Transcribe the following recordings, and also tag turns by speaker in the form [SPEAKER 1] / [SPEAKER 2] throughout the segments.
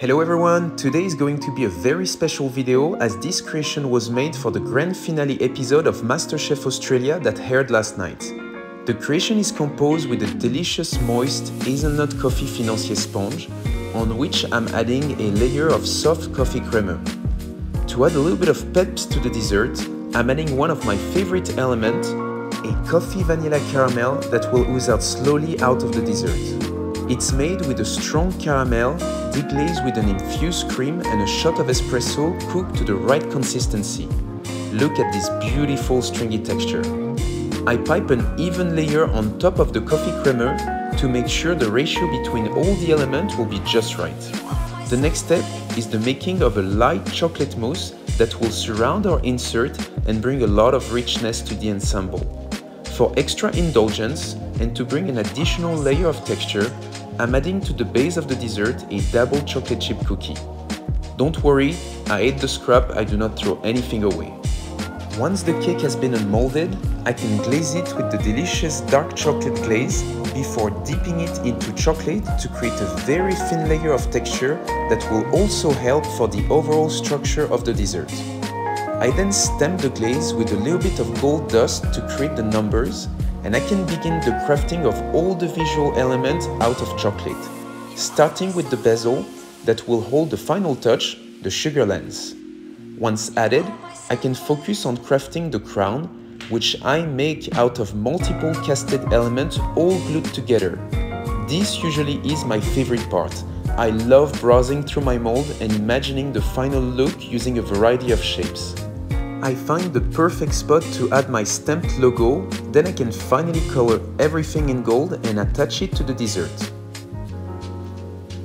[SPEAKER 1] Hello everyone, today is going to be a very special video as this creation was made for the grand finale episode of MasterChef Australia that aired last night. The creation is composed with a delicious moist hazelnut coffee financier sponge on which I'm adding a layer of soft coffee cremeux. To add a little bit of peps to the dessert, I'm adding one of my favorite elements, a coffee vanilla caramel that will ooze out slowly out of the dessert. It's made with a strong caramel, deglazed with an infused cream and a shot of espresso cooked to the right consistency. Look at this beautiful stringy texture. I pipe an even layer on top of the coffee cremeux to make sure the ratio between all the elements will be just right. The next step is the making of a light chocolate mousse that will surround our insert and bring a lot of richness to the ensemble. For extra indulgence and to bring an additional layer of texture, I'm adding to the base of the dessert a double chocolate chip cookie. Don't worry, I ate the scrap, I do not throw anything away. Once the cake has been unmolded, I can glaze it with the delicious dark chocolate glaze before dipping it into chocolate to create a very thin layer of texture that will also help for the overall structure of the dessert. I then stamp the glaze with a little bit of gold dust to create the numbers and I can begin the crafting of all the visual elements out of chocolate, starting with the bezel that will hold the final touch, the sugar lens. Once added, I can focus on crafting the crown, which I make out of multiple casted elements all glued together. This usually is my favorite part. I love browsing through my mold and imagining the final look using a variety of shapes. I find the perfect spot to add my stamped logo, then I can finally color everything in gold and attach it to the dessert.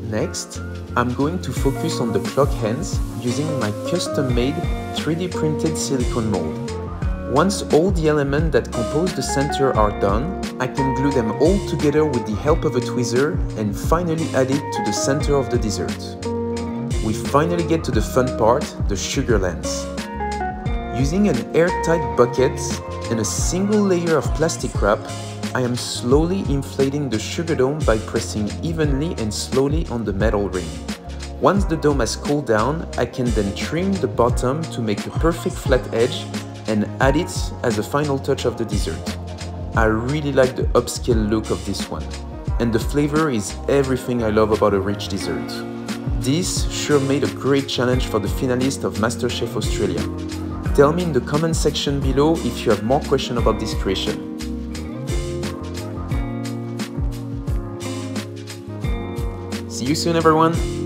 [SPEAKER 1] Next, I'm going to focus on the clock hands using my custom-made 3D printed silicone mold. Once all the elements that compose the center are done, I can glue them all together with the help of a tweezer and finally add it to the center of the dessert. We finally get to the fun part, the sugar lens. Using an airtight bucket and a single layer of plastic wrap, I am slowly inflating the sugar dome by pressing evenly and slowly on the metal ring. Once the dome has cooled down, I can then trim the bottom to make a perfect flat edge and add it as a final touch of the dessert. I really like the upscale look of this one. And the flavor is everything I love about a rich dessert. This sure made a great challenge for the finalists of MasterChef Australia. Tell me in the comment section below if you have more questions about this creation. See you soon everyone!